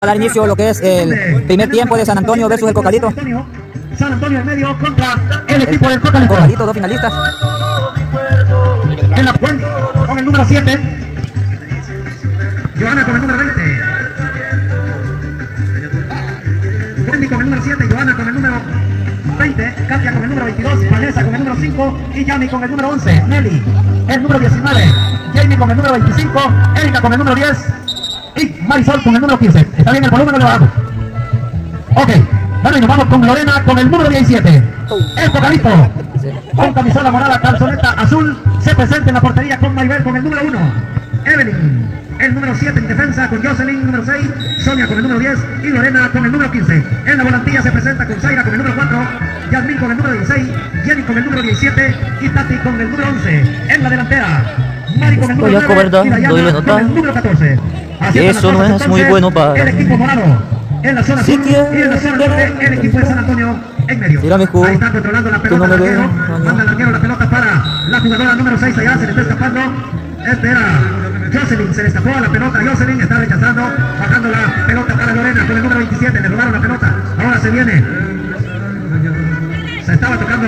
a dar inicio lo que es el primer tiempo de San Antonio versus el Cocalito. San Antonio en medio contra el equipo del Cocalito. Cocalito, dos finalistas. En la puente con el número 7. Joana con el número 20. Wendy con el número 7, Joana con el número 20, Katia con el número 22, Vanessa con el número 5 y Yami con el número 11, Nelly el número 19, Jamie con el número 25, Erika con el número 10 y Marisol con el número 15. ¿Está bien el volumen o lo bajamos? Ok, bueno y nos vamos con Lorena con el número 17. El Focalito con camisola morada, calzoneta azul, se presenta en la portería con Maribel con el número 1. Evelyn, el número 7 en defensa con Jocelyn, número 6, Sonia con el número 10 y Lorena con el número 15. En la volantilla se presenta con Zaira con el número 4, Yasmin con el número 16, Jenny con el número 17 y Tati con el número 11. En la delantera, Mari con el número Oye, 9 ¿verdad? y Dayana con el número 14. Eso no es muy bueno para- El equipo morado en la zona sur y en la zona norte el equipo de San Antonio en medio. Mira, mijo, Ahí está controlando la pelota no el arquero. Manda el arquero la pelota para la jugadora número 6 allá, se le está escapando. Este era Jocelyn, se le escapó a la pelota. Jocelyn está rechazando, bajando la pelota para Lorena con el número 27. Le robaron la pelota. Ahora se viene. Se estaba tocando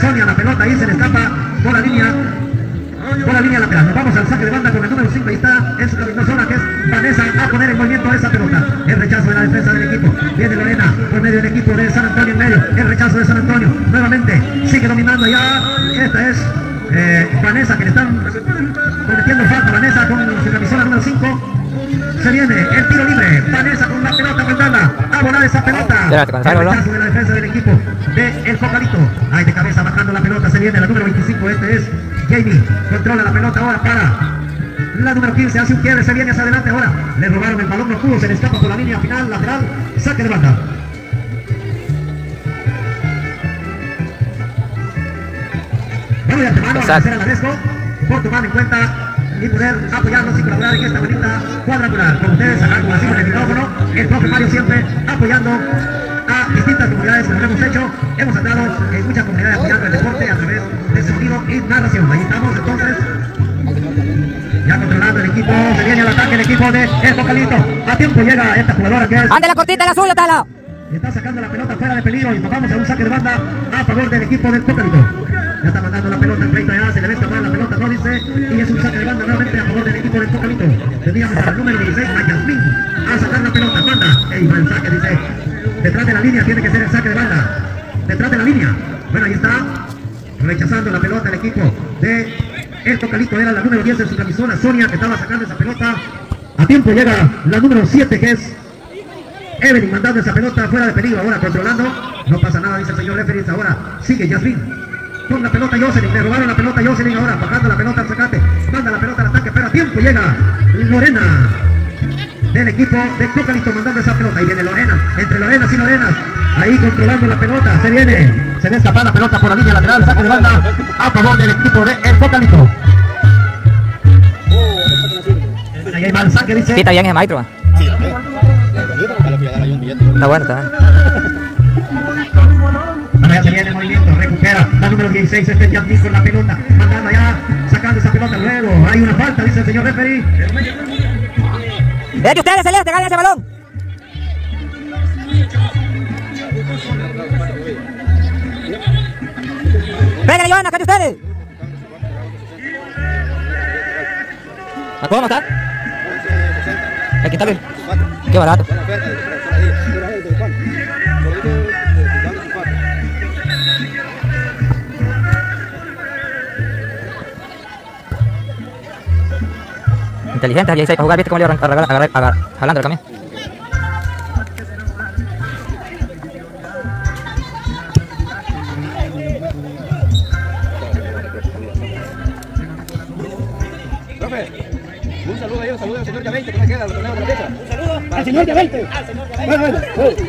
Sonia la pelota ahí, se le escapa por la línea. Por la línea lateral. Nos vamos al saque de banda con el número 5. Ahí está en su zona que es Vanessa a poner en movimiento esa pelota. El rechazo de la defensa del equipo. Viene Lorena por medio del equipo de San Antonio en medio. El rechazo de San Antonio. Nuevamente sigue dominando ya. Esta es eh, Vanessa que le están cometiendo falta. Vanessa con su camisola número 5. Se viene el tiro libre. Vanessa con la pelota mandada a volar esa pelota. El rechazo de la defensa del equipo de El Focalito. Ahí de cabeza bajando la pelota. Se viene la número 25. Este es Jamie. Controla la pelota ahora para la número 15. Hace un quiebre. Se viene hacia adelante ahora. Le robaron el balón. No pudo. Se le escapa por la línea final lateral. Saque de banda. Bueno, de antemano agradecer a la Desco por tomar en cuenta y poder apoyarnos y colaborar en esta bonita cuadrangular. Con ustedes, acá como decimos en el micrófono, el profe Mario siempre apoyando distintas comunidades que lo hemos hecho. Hemos andado en muchas comunidades apoyando el deporte a través de sonido y narración. Ahí estamos entonces. Ya controlando el equipo, se viene al ataque el equipo de El Focalito. A tiempo llega esta jugadora que es ¡Ande la cortita, la suya, tala! está sacando la pelota fuera de peligro y nos vamos a un saque de banda a favor del equipo del Cocalito. Ya está mandando la pelota en pleito ya, se le ve escapar la pelota, no dice, y es un saque de banda nuevamente a favor del equipo del Cocalito. Teníamos al número 16, a Yasmín, a sacar la pelota, manda, el saque, dice, detrás de la línea tiene que ser el saque de banda, detrás de la línea. Bueno, ahí está, rechazando la pelota el equipo de el Cocalito, era la número 10 en su camisola, Sonia, que estaba sacando esa pelota. A tiempo llega la número 7, que es Evelyn mandando esa pelota fuera de peligro, ahora controlando. No pasa nada, dice el señor referee. Ahora sigue Yasmin. Con la pelota Jocelyn, le robaron la pelota Jocelyn ahora, bajando la pelota al sacate. Manda la pelota al ataque, pero a tiempo llega Lorena. Del equipo de Cocalito mandando esa pelota. Ahí viene Lorena, entre Lorenas y Lorenas. Ahí controlando la pelota, se viene. Se ve escapar la pelota por la línea lateral, saque de banda a favor del equipo de El Cocalito. Ahí hay mal saque, dice. Sí, está bien ese maestro. va. Está bueno, está bueno. Ahora ya se viene el movimiento, recupera la número 16, este Yasmin con la pelota, mandando allá, sacando esa pelota luego. Hay una falta, dice el señor referee. ¡Vete ustedes, Celeste, ganen ese balón! ¡Venga, Joana, acá ustedes! ¿A cómo está? Aquí está bien. Qué barato. Inteligente, ahí para jugar, ¿viste cómo le iba arran- arran- agarrar- agarrar- jalando el camión? Profe, un saludo ahí, un saludo al señor Yaveinte que me queda, lo tenemos de la pieza. Un saludo. Al señor Yaveinte.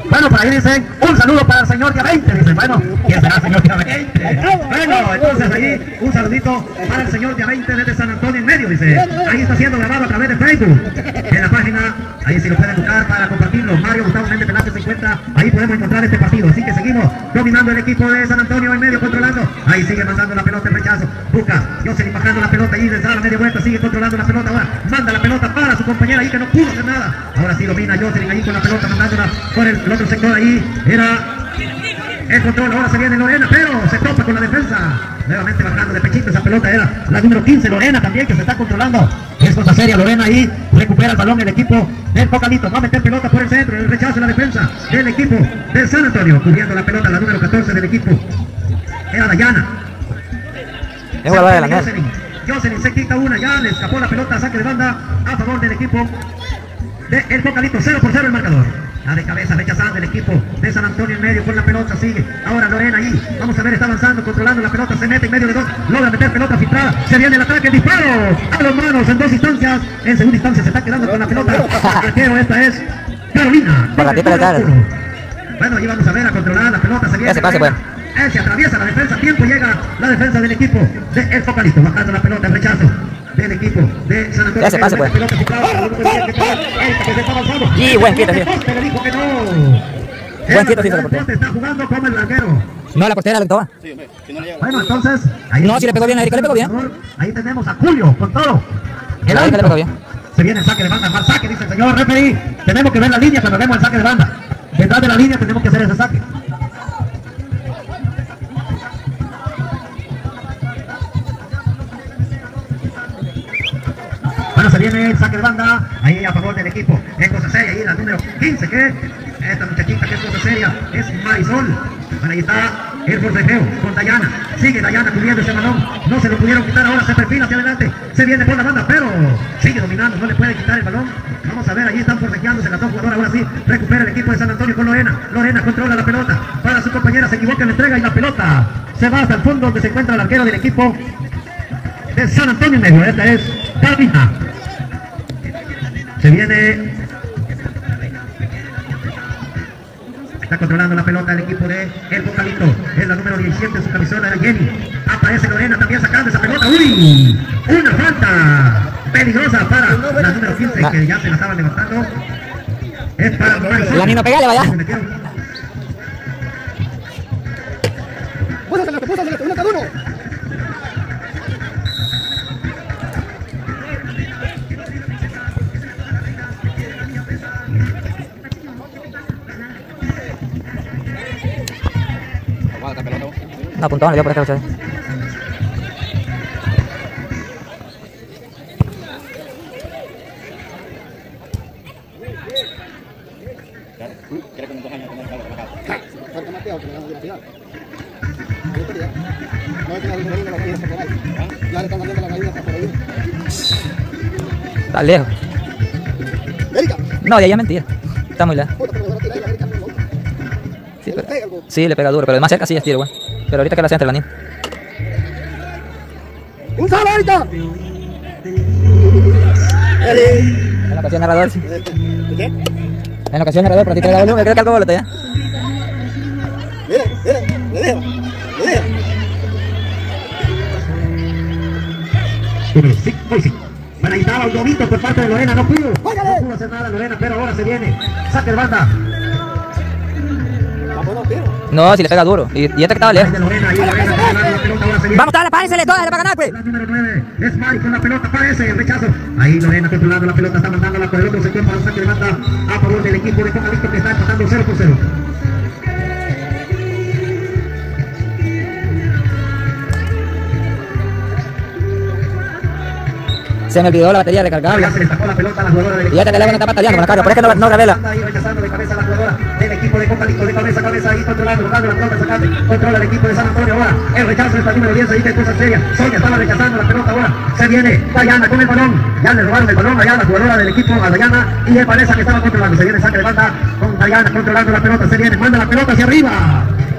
Bueno, por ahí dicen, un saludo para el señor Yaveinte. Dicen, bueno, ¿quién será el señor Yaveinte? Bueno, entonces ahí, un saludito para el señor Yaveinte desde San Antonio Ahí está siendo grabado a través de Facebook. En la página, ahí si lo pueden buscar para compartirlo. Mario Gustavo Méndez Velázquez se encuentra, ahí podemos encontrar este partido. Así que seguimos dominando el equipo de San Antonio en medio, controlando. Ahí sigue mandando la pelota en rechazo. Busca, Jocelyn bajando la pelota ahí desde la media vuelta, sigue controlando la pelota ahora. Manda la pelota para su compañera ahí que no pudo hacer nada. Ahora sí domina Jocelyn ahí con la pelota mandándola por el, el otro sector ahí. Era el control, ahora se viene Lorena, pero se topa con la defensa. Nuevamente bajando de pechito esa pelota era la número 15, Lorena también que se está controlando. Es cosa seria, Lorena ahí recupera el balón el equipo del Focalito. Va a meter pelota por el centro, el rechazo de la defensa del equipo del San Antonio. Cubriendo la pelota, la número 14 del equipo. Era Dayana. Es jugador de la. Jocelyn. Jocelyn se quita una, ya le escapó la pelota, saque de banda a favor del equipo de El Focalito, 0 por 0 el marcador. La de cabeza rechazando el equipo de San Antonio en medio con la pelota, sigue. Ahora Lorena ahí, vamos a ver, está avanzando, controlando la pelota, se mete en medio de dos, logra meter pelota filtrada, se viene el ataque, el disparo a los manos en dos instancias, en segunda instancia se está quedando con la pelota. Arquero, esta es Carolina. Por cara. Bueno, ahí vamos a ver a controlar la pelota, se viene. Ya se pase, pues. Él se atraviesa la defensa, tiempo llega la defensa del equipo de El Focalito, bajando la pelota, el rechazo del equipo de San Antonio. Ya se pase, pues. La. Y buen no. Buen quito, sí, se lo El portero. poste está jugando como el blanquero. No, la portera la toma. Sí, si no le llega. Bueno, entonces. ahí No, si le pegó bien a Erika, le pegó bien. Ahí tenemos a Julio con todo. El Erika le pegó bien. Se viene el saque de banda, mal saque, dice el señor referee. Tenemos que ver la línea cuando vemos el saque de banda. Detrás de la línea tenemos que hacer ese saque. Se viene el saque de banda, ahí a favor del equipo. Es cosa seria, ahí la número 15, que esta muchachita que es cosa seria, es Marisol. Ahí está el forcejeo con Dayana. Sigue Dayana cubriendo ese balón. No se lo pudieron quitar, ahora se perfila hacia adelante. Se viene por la banda, pero sigue dominando, no le puede quitar el balón. Vamos a ver, allí están forcejeándose las dos jugadoras. Ahora sí, recupera el equipo de San Antonio con Lorena. Lorena controla la pelota para su compañera, se equivoca en la entrega y la pelota se va hasta el fondo donde se encuentra el arquero del equipo de San Antonio medio. Esta es Carolina. Se viene. Está controlando la pelota el equipo de El Vocalito. Es la número 17 en su camisola de Jenny. Aparece Lorena también sacando esa pelota. ¡Uy! Una falta peligrosa para la número 15 Va. que ya se la estaban levantando. Es para. La Nino, pegale, vaya. Púsaselo, púsaselo, uno cada uno. No. Yo quería. No por le están la está por. Está lejos. Erika, No, de ahí es mentira. Está muy lejos. a. Sí, Le pega duro, pero de más cerca sí es tiro. Pero ahorita que la hace entre la niña. ¡Un solo, Erika! En la ocasión narrador, sí. ¿De qué? En la ocasión narrador, pero a ti te da volumen, creo que algo boleto ya. Dejo. Le dejo. Número 5, hoy sí. Bueno, ahí estaba un bonito por parte de Lorena, no pudo. No pudo hacer nada Lorena, pero ahora se viene. Saque de banda. No, si le pega duro. Y, y este que estaba lejos. Vamos, dale, pánsele todas, le va a ganar, pues. La número 9 es Mari con la pelota, parece el rechazo. Ahí Lorena controlando la pelota, está mandándola por el otro sector para saque de banda a favor del equipo de Focalito que está empatando 0 por 0. Se me olvidó la batería recargable. Ya se le sacó la pelota a la jugadora del Y ya te teléfono está pataleando con la cara, por eso no, no revela. Ahí rechazando de cabeza la del equipo de Focalito, de cabeza a cabeza, ahí controlando, la pelota, sacando, controla el equipo de San Antonio ahora. El rechazo está número 10, ahí que cosa seria. Sonia estaba rechazando la pelota ahora. Se viene Dayana con el balón. Ya le robaron el balón a la jugadora del equipo, a Dayana, y es Vanessa que estaba controlando. Se viene saque de banda con Dayana controlando la pelota. Se viene, manda la pelota hacia arriba.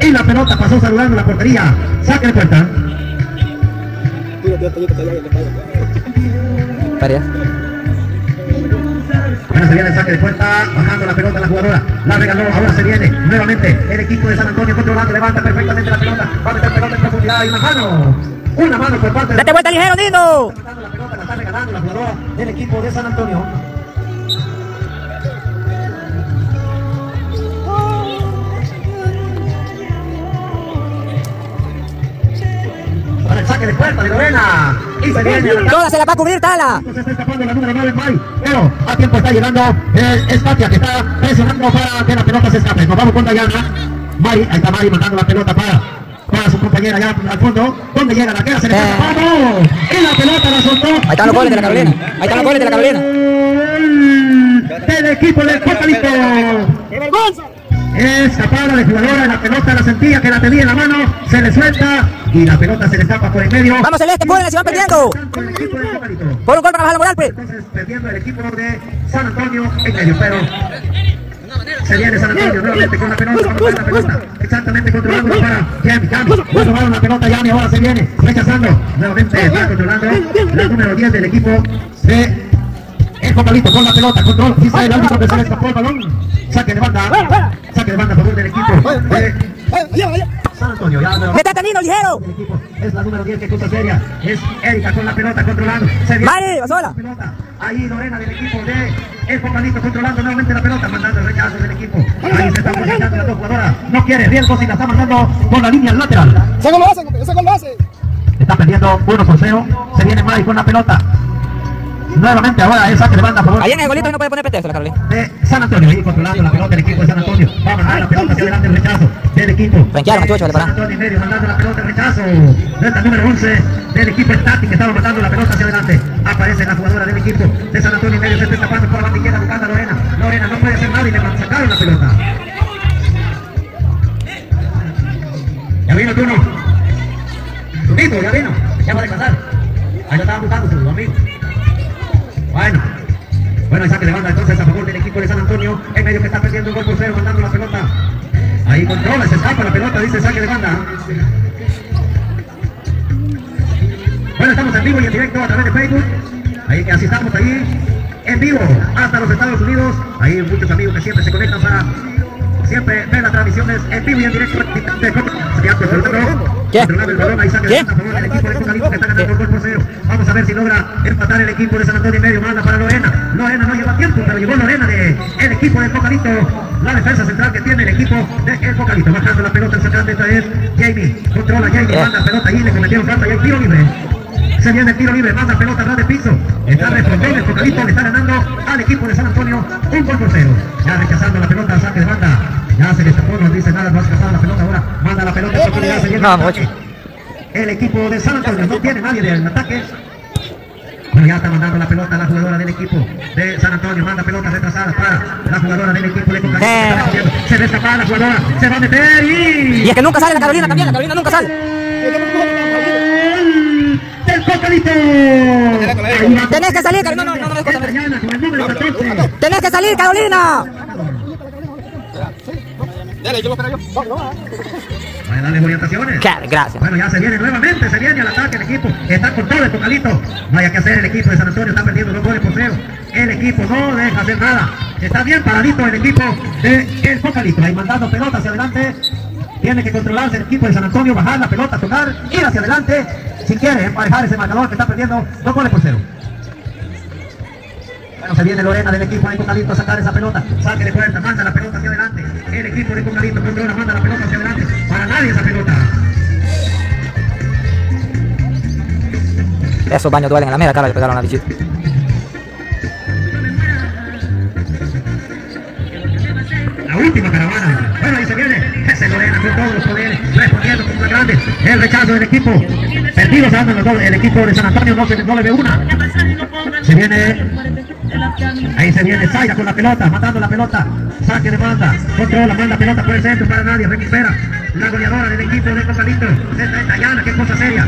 Y la pelota pasó saludando la portería. Saque de puerta. Tarea. Bueno, se viene el saque de puerta, bajando la pelota la jugadora, la regaló, ahora se viene nuevamente el equipo de San Antonio controlando, levanta perfectamente la pelota, va a meter pelota en profundidad y una mano, una mano por parte de ¡Date vuelta ligero, Nino! Levantando la pelota, la está regalando la jugadora del equipo de San Antonio. El de Lorena. Y se viene el ataque. Toda se la va a cubrir Tala. Se está la número 9 May, pero a tiempo está llegando eh, es Katia que está presionando para que la pelota se escape. Nos vamos con Dayana. May, ahí está May mandando la pelota para, para su compañera allá al fondo. ¿Dónde llega la queda? Se le Eh. escapando. Y la pelota la soltó. Ahí están los goles de la Carolina. Ahí están los goles de la Carolina. Del equipo del. ¡Qué vergüenza! Escapada de jugadora, la pelota la sentía que la tenía en la mano, se le suelta y la pelota se le escapa por el medio. Vamos Celeste, pónganle, se van perdiendo. Con. Por un gol para bajar la moral, pues. Entonces, perdiendo el equipo de San Antonio en medio, pero se viene San Antonio nuevamente con la pelota, ver la pelota, exactamente controlando para Yami, Yami, va a tomar la pelota Yami, ahora se viene, rechazando, nuevamente está controlando la número 10 del equipo de el Cocalito con la pelota, control, dice el árbitro que se le escapó el balón, saque de banda, saque de banda a favor del equipo de. San Antonio, ya nuevamente. Me está teniendo ligero. El equipo es la número 10 que cosa seria. Es Erika con la pelota controlando. Se viene Mari, sola. la pelota. Ahí Lorena del equipo de El Focalito controlando nuevamente la pelota, mandando el rechazo del equipo. Ahí se están proyectando las dos jugadoras. No quiere riesgos y la está mandando por la línea lateral. ¡Ese gol lo hace! ¡Ese gol lo hace! Está perdiendo 1 por 0. Se viene Mari con la pelota. Nuevamente ahora es saque de banda a favor Ahí en el golito no puede poner pretexto la Carolina. de San Antonio, ahí controlando la pelota del equipo de San Antonio. Va a la pelota hacia adelante el rechazo del equipo. Machucho, vale, San. Antonio y medio mandando la pelota el rechazo. Delta número 11 del equipo Stati que estaba mandando la pelota hacia adelante. Aparece la jugadora del equipo de San Antonio y medio. Se está escapando por la bandillera buscando a Lorena. Vamos a ver si logra empatar el equipo de San Antonio y medio. Manda para Lorena. Lorena no lleva tiempo, pero llegó Lorena de el equipo de Cocalito. La defensa central que tiene el equipo de el Cocalito. Bajando la pelota, el sacante esta es Jamie. Controla Jamie, manda pelota ahí, le cometieron falta y el tiro libre. Se viene el tiro libre, manda pelota ras de piso. Está respondiendo el Cocalito, le está ganando al equipo de San Antonio un gol por cero. Ya rechazando la pelota, saque de banda. Ya se le escapó, no dice nada, no ha escapado la pelota ahora. Manda la pelota, en profundidad, se el. El equipo de San Antonio no tiene nadie del ataque. Ya está mandando la pelota a la jugadora del equipo de San Antonio. Manda pelota retrasada para la jugadora del equipo de. Eh. Se escapada la jugadora, se va a meter y... Y es que nunca sale la Carolina también, la Carolina nunca sale. Gol del Cocalito. Tenés que salir, Carolina. No, no, no, no, no, no. Dayana con el número 14. Tenés que salir, Carolina. Dale, yo lo espero yo. Vaya a darle orientaciones. Gracias. Bueno, ya se viene nuevamente, se viene al ataque el equipo. Está con todo el Cocalito. Vaya que hacer el equipo de San Antonio, está perdiendo dos goles por cero. El equipo no deja hacer nada. Está bien paradito el equipo de el Cocalito. Ahí mandando pelota hacia adelante. Tiene que controlarse el equipo de San Antonio, bajar la pelota, tocar, ir hacia adelante. Si quiere emparejar ese marcador que está perdiendo dos goles por cero. Bueno, se viene Lorena del equipo de Cocalito a sacar esa pelota. Saque de puerta, manda la pelota hacia adelante. El equipo de Cocalito controla, manda la pelota hacia adelante. Para nadie esa pelota. Esos baños duelen en la mera cara, le pegaron a la bichita. La última caravana. Bueno, ahí se viene. Ese Lorena con todos los poderes. Respondiendo con una grande. El rechazo del equipo. Perdidos andan los dos. El equipo de San Antonio no, se, no le ve una. Se viene. Ahí se viene Zaira con la pelota. Matando la pelota. Saque de banda. Controla, manda pelota por el centro para nadie. Recupera. La goleadora del equipo de Cocalito. Esta es Dayana. Qué cosa seria.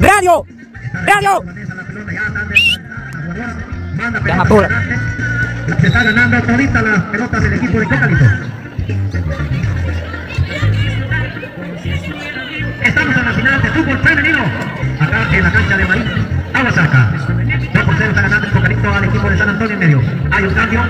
¡Radio! ¡Radio! Manda pelota. Se está ganando ahorita las pelotas del equipo de Cocalito. Estamos en la final de fútbol femenino. Acá en la cancha de Marín. Aguasaca. 2 por 0 está ganando el Cocalito al equipo de San Antonio en medio. Hay un cambio.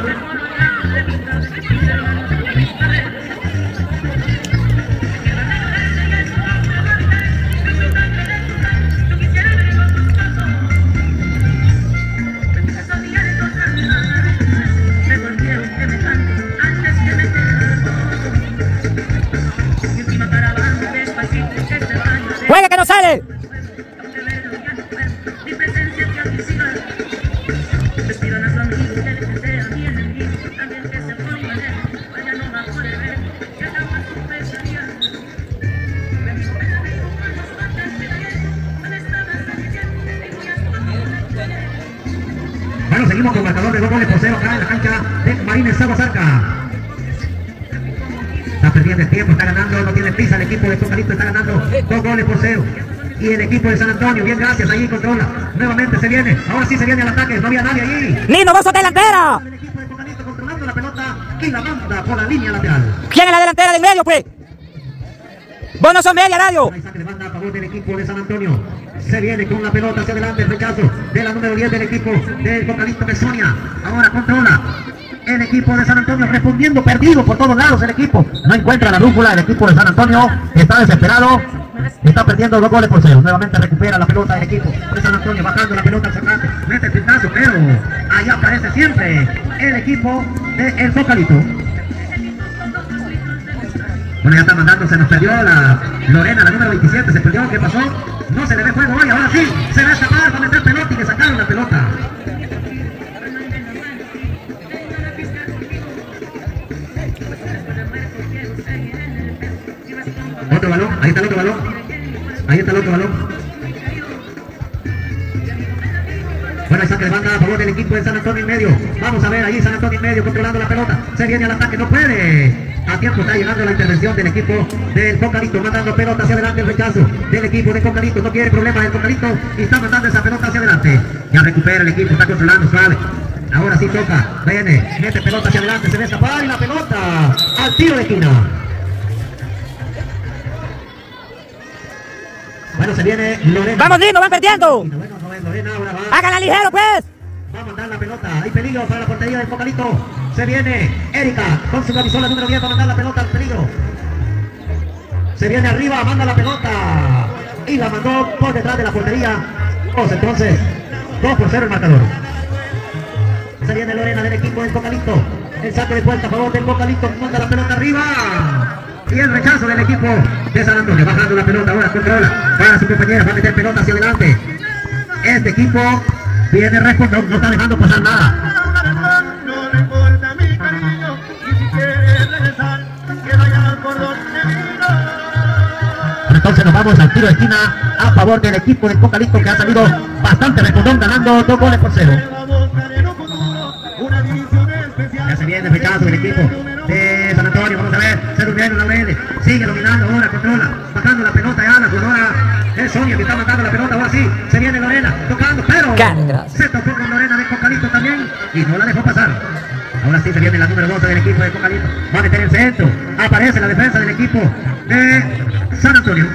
Cancha de Marines Aguasarca. Está perdiendo el tiempo, está ganando, no tiene prisa el equipo de Cocalito, está ganando dos goles por cero. Y el equipo de San Antonio, bien gracias, ahí controla. Nuevamente se viene, ahora sí se viene al ataque, no había nadie ahí. Lino, vos sos delantera. El equipo de Cocalito controlando la pelota y la manda por la línea lateral. ¿Quién es la delantera del medio, pues? Vos no sos media, radio. De banda a favor del equipo de San Antonio. Se viene con la pelota hacia adelante, el rechazo de la número 10 del equipo del vocalista de Sonia. Ahora controla el equipo de San Antonio respondiendo perdido por todos lados el equipo. No encuentra la brújula el equipo de San Antonio. Está desesperado. Está perdiendo dos goles por cero. Nuevamente recupera la pelota del equipo de San Antonio. Bajando la pelota al sacante. Mete el pintazo, pero ahí aparece siempre el equipo del vocalito. Bueno, ya está mandando, se nos perdió la Lorena, la número 27, se perdió, ¿qué pasó? No se le ve juego hoy, ahora sí, se va a escapar para meter pelota y le sacaron la pelota. Otro balón, ahí está el otro balón. Ahí está el otro balón. Bueno, saque de banda a favor del equipo de San Antonio en medio. Vamos a ver ahí San Antonio en medio controlando la pelota. Se viene al ataque, no puede. A tiempo está llegando la intervención del equipo del Cocalito, mandando pelota hacia adelante el rechazo del equipo de Cocalito. No quiere problemas el Cocalito y está mandando esa pelota hacia adelante. Ya recupera el equipo, está controlando suave. Ahora sí toca, viene, mete pelota hacia adelante, se ve escapar y la pelota al tiro de esquina. Bueno, se viene Lorena. Vamos, Lino, van perdiendo. Bueno, Lorena, ahora va. Háganla ligero, pues. Va a mandar la pelota. Hay peligro para la portería del Focalito. Se viene Erika con su camisola número 10 va a mandar la pelota al peligro. Se viene arriba, manda la pelota. Y la mandó por detrás de la portería. Dos, entonces, 2 por 0 el marcador. Se viene Lorena del equipo del Focalito. El saque de puerta a favor del Focalito. Manda la pelota arriba. Y el rechazo del equipo de San Antonio. Bajando la pelota ahora, controla. Para su compañera, va a meter pelota hacia adelante. Este equipo viene respondiendo, no está dejando pasar nada. Entonces nos vamos al tiro de esquina a favor del equipo del Cocalito que ha salido bastante respondón ganando dos goles por cero. Ya se viene el del equipo de San Antonio, vamos a ver, se durmieron la red, sigue dominando ahora, controla, bajando la pelota ya, la jugadora es Sonia que está mandando la pelota, ahora sí, se viene Lorena, tocando, pero Gracias. se tocó con Lorena de Cocalito también y no la dejó pasar. Ahora sí se viene la número 12 del equipo de Cocalito, va a meter el centro, aparece la defensa del equipo de San Antonio.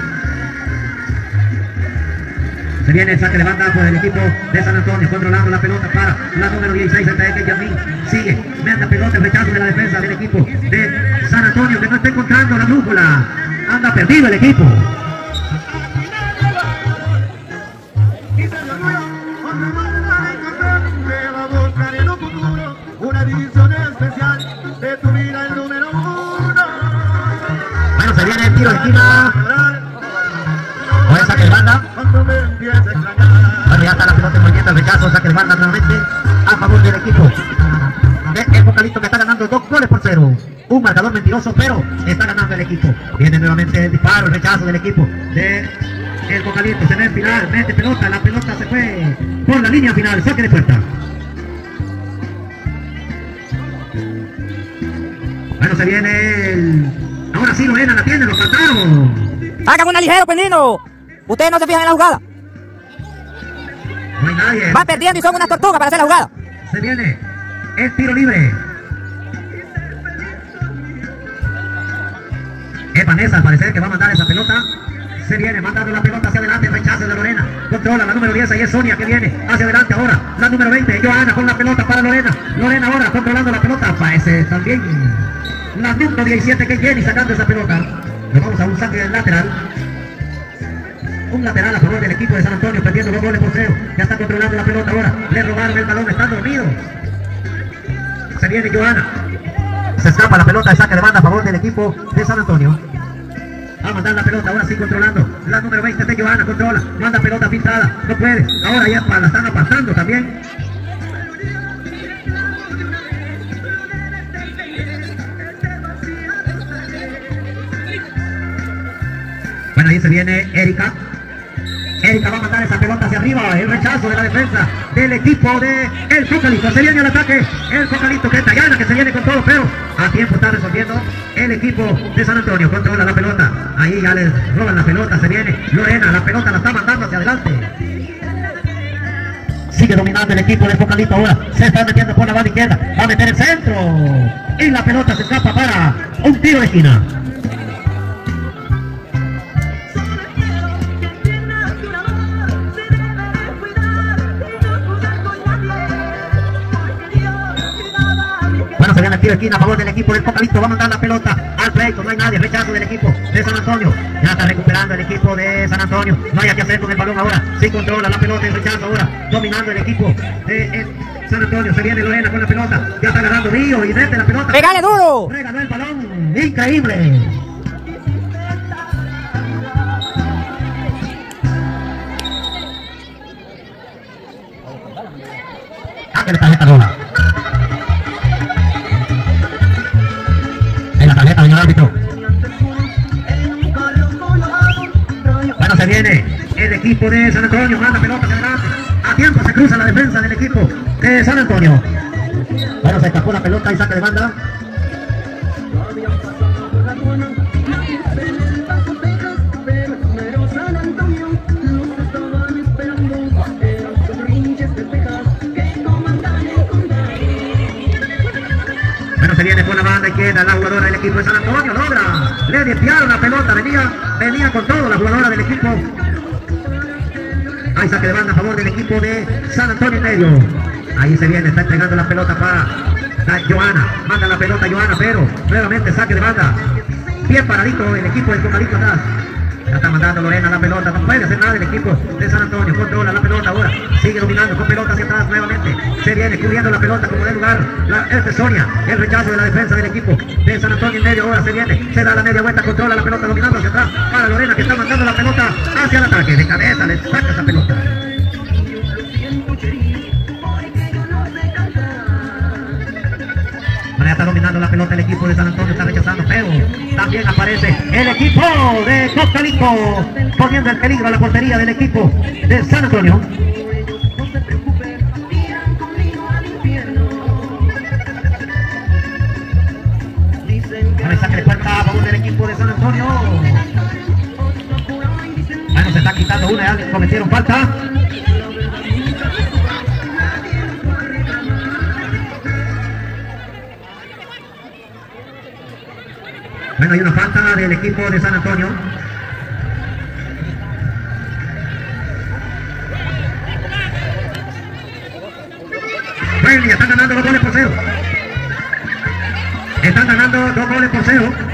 Se viene el saque de banda por el equipo de San Antonio, controlando la pelota para la número 16, el TX Yamín. Sigue, manda pelota, el rechazo de la defensa del equipo de San Antonio, que no está encontrando la brújula. Anda perdido el equipo. Tiro de esquina. Llorar Con el saque de banda. Cuando me empiece a extrañar. Bueno, ya está la pelota en movimiento, el rechazo, saque de banda nuevamente a favor del equipo. De el vocalito que está ganando dos goles por cero. Un marcador mentiroso, pero está ganando el equipo. Viene nuevamente el disparo, el rechazo del equipo de el vocalito. Se ve en final, mete pelota, la pelota se fue por la línea final, saque de puerta. Bueno, se viene el... Ahora sí, Lorena la tiene, lo faltaron. Hagan una ligero, Lino. Ustedes no se fijan en la jugada. No hay nadie. Van perdiendo y son unas tortugas para hacer la jugada. Se viene el tiro libre. Es Vanessa al parecer que va a mandar esa pelota. Se viene mandando la pelota hacia adelante, rechazo de Lorena. Controla la número 10, ahí es Sonia que viene hacia adelante ahora. La número 20, Joana con la pelota para Lorena. Lorena ahora controlando la pelota. Parece también la número 17 que viene sacando esa pelota. Nos vamos a un saque del lateral. Un lateral a favor del equipo de San Antonio, perdiendo dos goles por cero. Ya está controlando la pelota ahora. Le robaron el balón, están dormidos. Se viene Joana. Se escapa la pelota de saque de banda a favor del equipo de San Antonio. Va a mandar la pelota, ahora sí controlando. La número 20 de Joana, controla. Manda pelota pintada. No puede. Ahora ya la están apartando también. Bueno, ahí se viene Erika. Erika va a mandar esa pelota hacia arriba. El rechazo de la defensa del equipo de el Cocalito. Se viene al ataque el Cocalito que está gana, que se viene con todo, pero a tiempo está resolviendo el equipo de San Antonio. Controla la pelota. Ahí ya les roban la pelota. Se viene Lorena. La pelota la está mandando hacia adelante. Sigue dominando el equipo de Focalito ahora. Se está metiendo por la banda izquierda. Va a meter el centro. Y la pelota se escapa para un tiro de esquina. Se el tiro esquina a favor del equipo del Focalito. Va a mandar la pelota al pleito. No hay nadie. Rechazo del equipo de San Antonio. Ya está recuperando el equipo de San Antonio. No hay que hacer con el balón ahora. Sí controla la pelota en rechazo ahora. Dominando el equipo de eh, San Antonio. Se viene Lorena con la pelota. Ya está agarrando Río y mete la pelota. ¡Pégale duro! Regaló el balón. Increíble. Sáquele tarjeta Lola. Se viene el equipo de San Antonio. Manda pelota hacia adelante. A tiempo se cruza la defensa del equipo de San Antonio. Bueno, se escapó la pelota y saca de banda. Se viene por la banda izquierda la jugadora del equipo de San Antonio. Logra. Le desviaron la pelota. Venía, venía con todo la jugadora del equipo. Ahí saque de banda a favor del equipo de San Antonio medio. Ahí se viene, está entregando la pelota para Joana. Manda la pelota Joana, pero nuevamente saque de banda. Bien paradito el equipo del Cocalito atrás. Ya está mandando Lorena la pelota, no puede hacer nada el equipo de San Antonio, controla la pelota ahora, sigue dominando con pelota hacia atrás nuevamente, se viene cubriendo la pelota como de lugar, la, este Sonia, el rechazo de la defensa del equipo de San Antonio en medio, ahora se viene, se da la media vuelta, controla la pelota dominando hacia atrás, para Lorena que está mandando la pelota hacia el ataque, de cabeza le saca esa pelota. Está dominando la pelota el equipo de San Antonio, está rechazando, pero también aparece el equipo de Cocalico, poniendo en peligro a la portería del equipo de San Antonio. Bueno, saque de puerta a favor del equipo de San Antonio. Bueno, se está quitando una, ya cometieron falta. Bueno, hay una falta del equipo de San Antonio. Bueno, están ganando dos goles por cero. Están ganando dos goles por cero.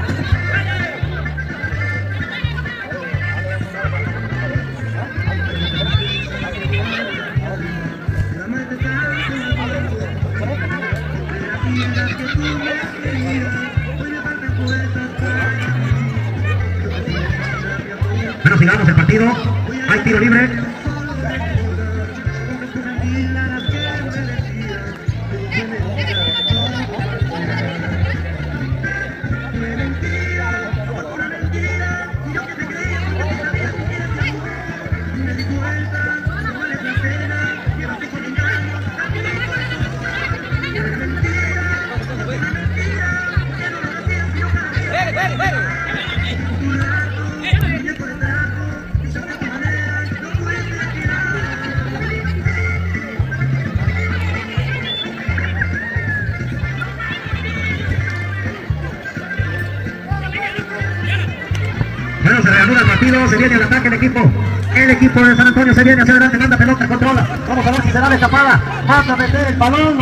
Viene al ataque el equipo. El equipo de San Antonio se viene hacia adelante, manda pelota, controla. Vamos a ver si será escapada. Manda a meter el balón,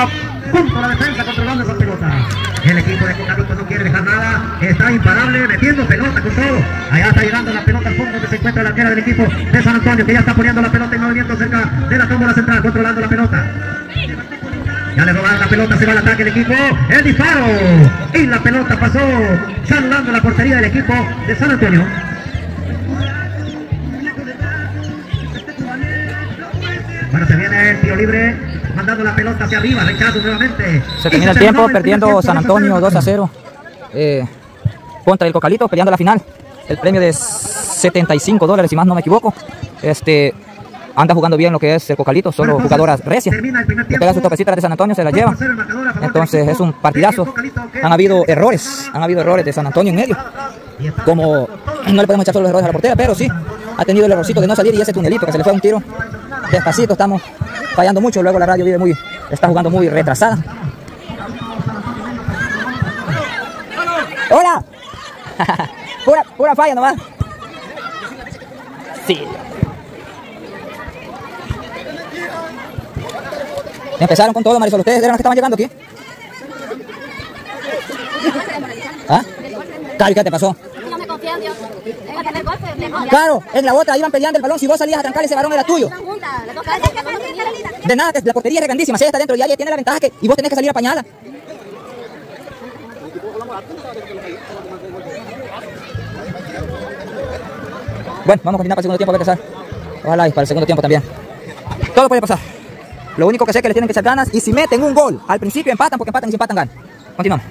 punto la defensa controlando esa pelota. El equipo de Cocalito no quiere dejar nada, está imparable, metiendo pelota con todo. Allá está llegando la pelota al fondo donde se encuentra la arquera del equipo de San Antonio, que ya está poniendo la pelota en movimiento cerca de la tómbola central, controlando la pelota. Ya le robaron la pelota, se va al ataque el equipo. El disparo. Y la pelota pasó saludando la portería del equipo de San Antonio. Bueno, se viene el tiro libre, mandando la pelota hacia arriba, rechazo nuevamente. Se termina el tiempo, perdiendo San Antonio 2 a 0 eh, contra el Cocalito, peleando la final. El premio de 75 dólares, si más no me equivoco. Este, anda jugando bien lo que es el Cocalito, solo entonces, jugadoras recias. Le pega su topecita de San Antonio, se la lleva. 2 por 0 el marcador a favor del Entonces es un partidazo. Han habido errores, han habido errores de San Antonio en medio. Como no le podemos echar todos los errores a la portera, pero sí, ha tenido el errorcito de no salir y ese tunelito que se le fue un tiro. Despacito, estamos fallando mucho. Luego la radio vive muy, está jugando muy retrasada. ¡Hola! pura, pura falla nomás. Sí. Empezaron con todo, Marisol. ¿Ustedes eran los que estaban llegando aquí? ¿Ah? Cari, ¿qué te pasó? Claro, en la otra iban peleando el balón. Si vos salías a trancar ese balón era tuyo. De nada, la portería es grandísima. Si está dentro, ya ella tiene la ventaja que y vos tenés que salir apañada. Bueno, vamos a continuar para el segundo tiempo a ver. Ojalá y para el segundo tiempo también. Todo puede pasar. Lo único que sé es que le tienen que echar ganas y si meten un gol al principio empatan porque empatan y si empatan ganan. Continuamos.